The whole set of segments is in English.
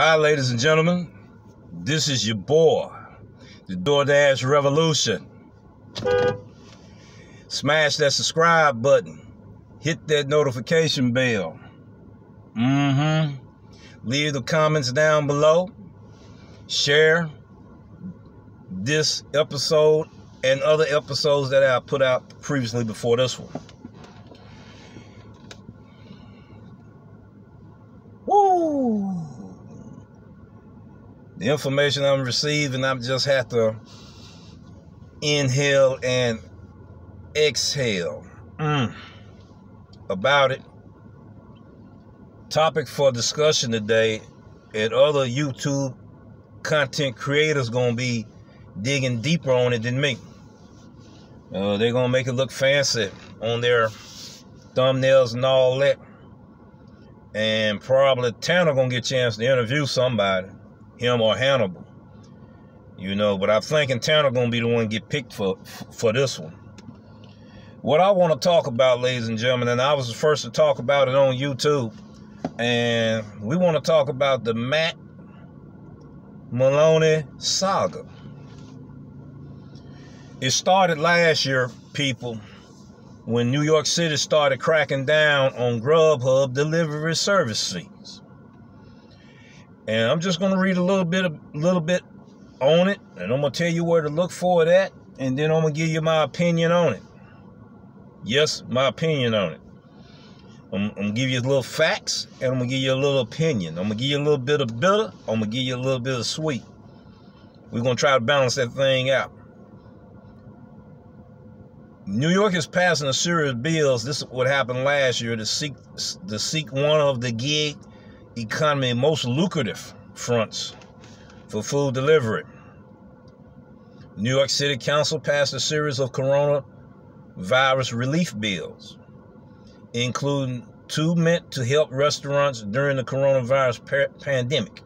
Hi, ladies and gentlemen. This is your boy, the DoorDash Revolution. Smash that subscribe button. Hit that notification bell. Mm-hmm. Leave the comments down below. Share this episode and other episodes that I put out previously before this one. The information I'm receiving, I just have to inhale and exhale mm. about it. Topic for discussion today, and other YouTube content creators gonna be digging deeper on it than me. Uh, they're gonna make it look fancy on their thumbnails and all that. And probably Tanner gonna get a chance to interview somebody, him or Hannibal. You know, but I'm thinking Tanner gonna be the one get picked for for this one. What I want to talk about, ladies and gentlemen, and I was the first to talk about it on YouTube, and we want to talk about the Matt Maloney saga. It started last year, people, when New York City started cracking down on Grubhub delivery service fees. And I'm just going to read a little bit, a little bit on it, and I'm going to tell you where to look for it at, and then I'm going to give you my opinion on it. Yes, my opinion on it. I'm, I'm gonna give you a little facts, and I'm gonna give you a little opinion. I'm gonna give you a little bit of bitter. I'm gonna give you a little bit of sweet. We're gonna try to balance that thing out. New York is passing a series of bills. This is what happened last year to seek to seek one of the gig economy most lucrative fronts for food delivery. New York City Council passed a series of coronavirus relief bills, including two meant to help restaurants during the coronavirus pandemic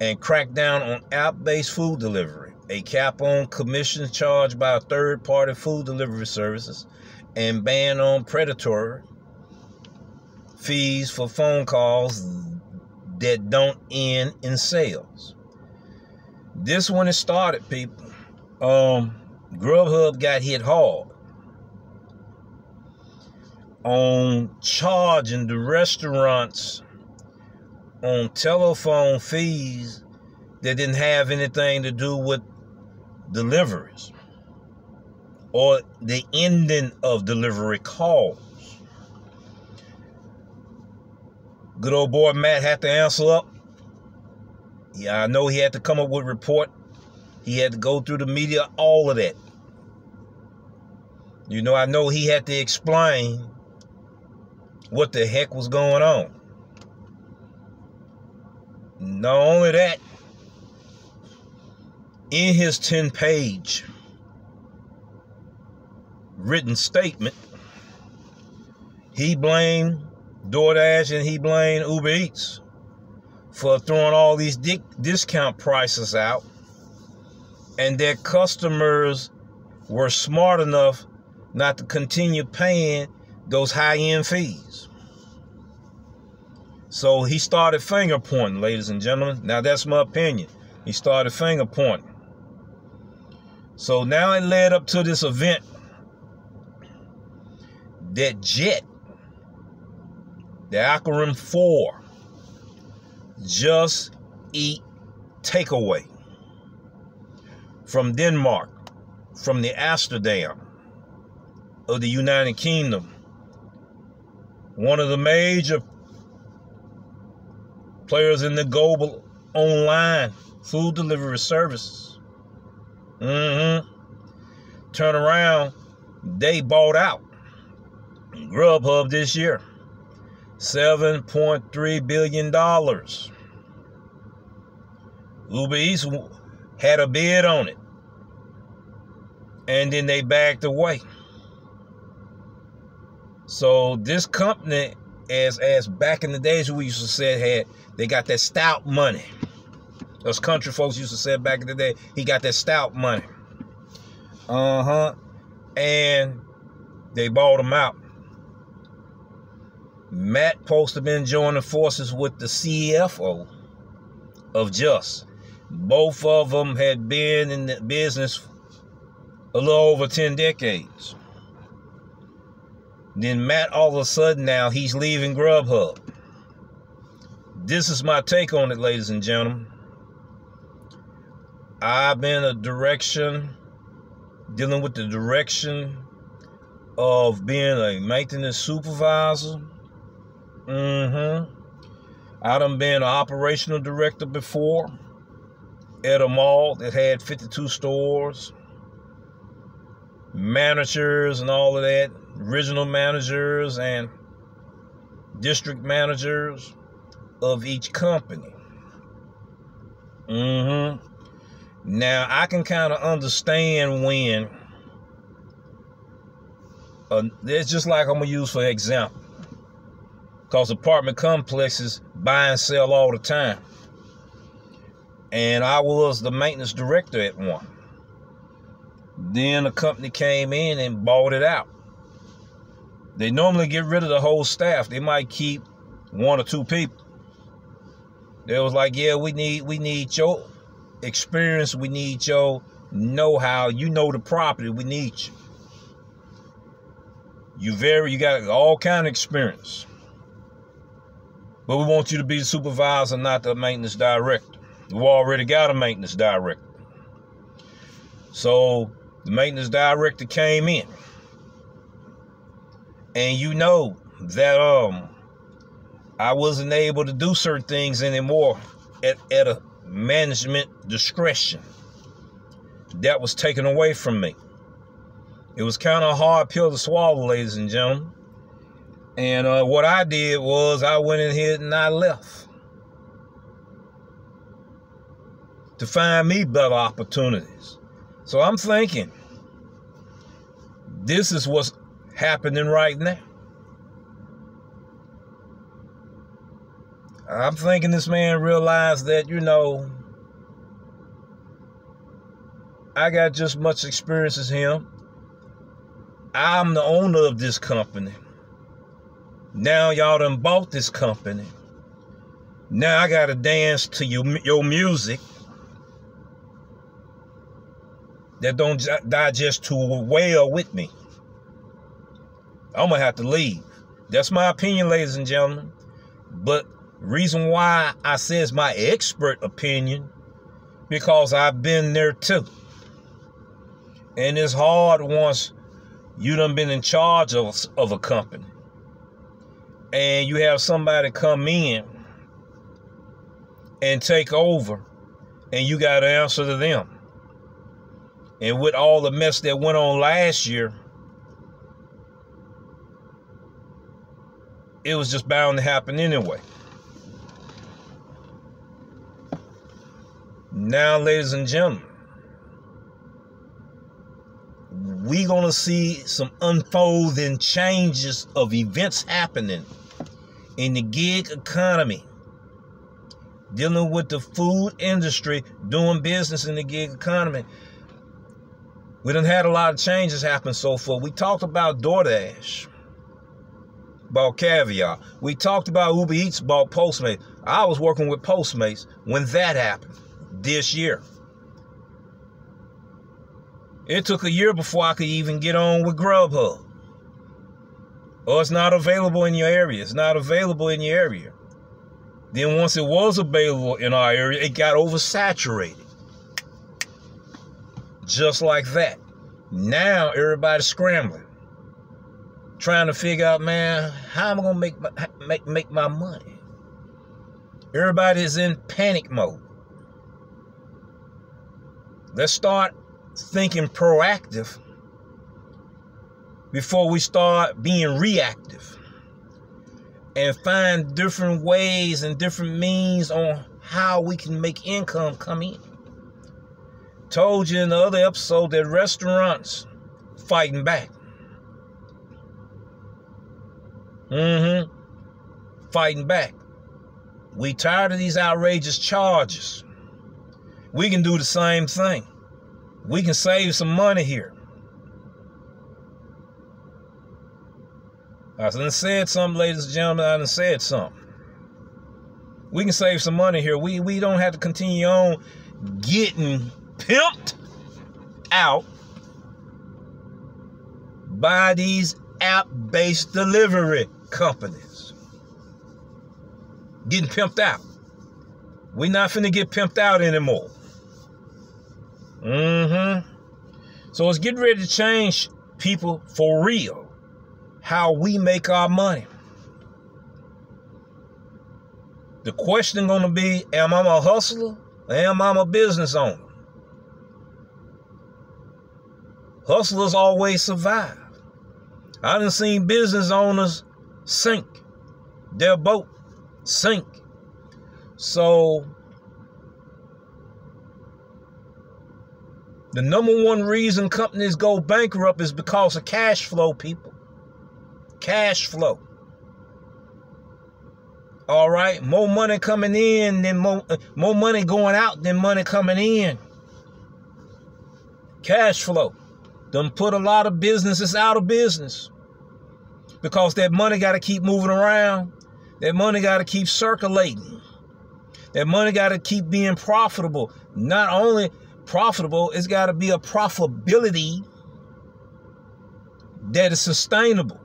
and crack down on app-based food delivery a cap on commissions charged by third party food delivery services, and ban on predatory fees for phone calls that don't end in sales. This one it started, people. Um, Grubhub got hit hard on charging the restaurants on telephone fees that didn't have anything to do with deliveries or the ending of delivery calls. Good old boy Matt had to answer up. Yeah, I know he had to come up with a report. He had to go through the media, all of that. You know, I know he had to explain what the heck was going on. Not only that, in his 10 page written statement, he blamed DoorDash and he blamed Uber Eats for throwing all these di- discount prices out, and their customers were smart enough not to continue paying those high end fees. So he started finger pointing, ladies and gentlemen. Now, that's my opinion. He started finger pointing. So now it led up to this event that jet, the Akron 4, just eat takeaway from Denmark, from the Amsterdam of the United Kingdom, one of the major players in the global online food delivery services Mm-hmm. Turn around, they bought out Grubhub this year. $7.3 billion. Uber Eats had a bid on it. And then they backed away. So this company, as as back in the days we used to say had they got that stout money. Those country folks used to say back in the day, he got that stout money. Uh huh. And they bought him out. Matt supposed to been joining forces with the CFO of Just. Both of them had been in the business a little over 10 decades. Then Matt, all of a sudden now, he's leaving Grubhub. This is my take on it, ladies and gentlemen. I've been a direction, dealing with the direction of being a maintenance supervisor. Mm-hmm. I done been an operational director before at a mall that had 52 stores, managers and all of that, regional managers and district managers of each company. Mm-hmm. Now I can kind of understand when uh, it's just like I'm gonna use for example, because apartment complexes buy and sell all the time, and I was the maintenance director at one. Then a company came in and bought it out. They normally get rid of the whole staff. They might keep one or two people. They was like, yeah, we need we need your experience. We need your know-how. You know the property. We need you. You very you got all kind of experience. But we want you to be the supervisor, not the maintenance director. We already got a maintenance director. So the maintenance director came in. And you know that um I wasn't able to do certain things anymore at, at a management discretion. That was taken away from me. It was kind of a hard pill to swallow, ladies and gentlemen. And uh, what I did was I went in here and I left to find me better opportunities. So I'm thinking this is what's happening right now. I'm thinking this man realized that, you know, I got just much experience as him. I'm the owner of this company. Now y'all done bought this company. Now I gotta dance to your, your music that don't digest too well with me. I'm gonna have to leave. That's my opinion, ladies and gentlemen. But Reason why I say it's my expert opinion, because I've been there too. And it's hard once you done been in charge of, of a company. And you have somebody come in and take over, and you got to answer to them. And with all the mess that went on last year, it was just bound to happen anyway. Now, ladies and gentlemen, we're going to see some unfolding changes of events happening in the gig economy, dealing with the food industry, doing business in the gig economy. We done had a lot of changes happen so far. We talked about DoorDash, about Caviar. We talked about Uber Eats, about Postmates. I was working with Postmates when that happened this year. It took a year before I could even get on with Grubhub. Or it's not available in your area. It's not available in your area. Then once it was available in our area, it got oversaturated. Just like that. Now everybody's scrambling. Trying to figure out, man, how am I gonna make my, make make my money? Everybody's in panic mode. Let's start thinking proactive before we start being reactive and find different ways and different means on how we can make income come in. Told you in the other episode that restaurants fighting back. Mm-hmm. Fighting back. We tired of these outrageous charges we can do the same thing. We can save some money here. I done said something, ladies and gentlemen. I done said something. we can save some money here. We we don't have to continue on getting pimped out by these app-based delivery companies. Getting pimped out. We're not finna get pimped out anymore. Mm-hmm. So it's getting ready to change people for real. How we make our money. The question gonna be, am I a hustler? Or am I a business owner? Hustlers always survive. I done seen business owners sink. Their boat sink. So the number one reason companies go bankrupt is because of cash flow, people. Cash flow. All right, more money coming in than more, uh, more money going out than money coming in. Cash flow. Done put a lot of businesses out of business because that money got to keep moving around. That money got to keep circulating. That money got to keep being profitable. Not only profitable, it's got to be a profitability that is sustainable,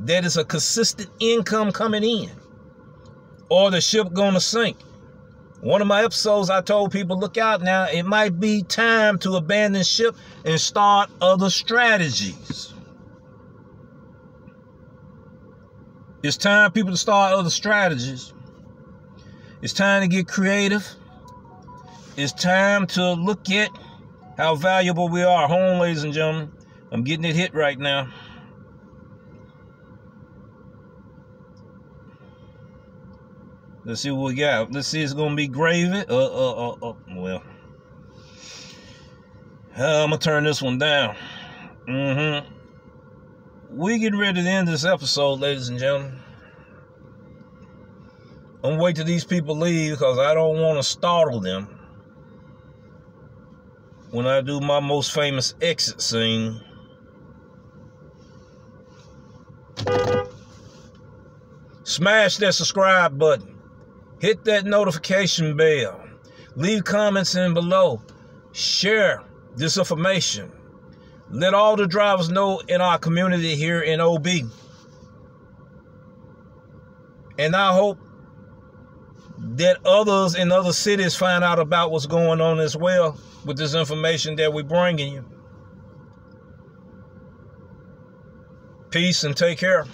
that is a consistent income coming in, or the ship gonna sink. One of my episodes, I told people, look out now, it might be time to abandon ship and start other strategies. It's time people to start other strategies. It's time to get creative. It's time to look at how valuable we are. Home, ladies and gentlemen. I'm getting it hit right now. Let's see what we got. Let's see, it's gonna be gravy. Uh, uh, uh, uh. Well, uh, I'm gonna turn this one down. Mm-hmm. We getting ready to end this episode, ladies and gentlemen. I'm gonna wait till these people leave because I don't want to startle them when I do my most famous exit scene. Smash that subscribe button. Hit that notification bell. Leave comments in below. Share this information. Let all the drivers know in our community here in OB. And I hope that others in other cities find out about what's going on as well with this information that we're bringing you. Peace and take care.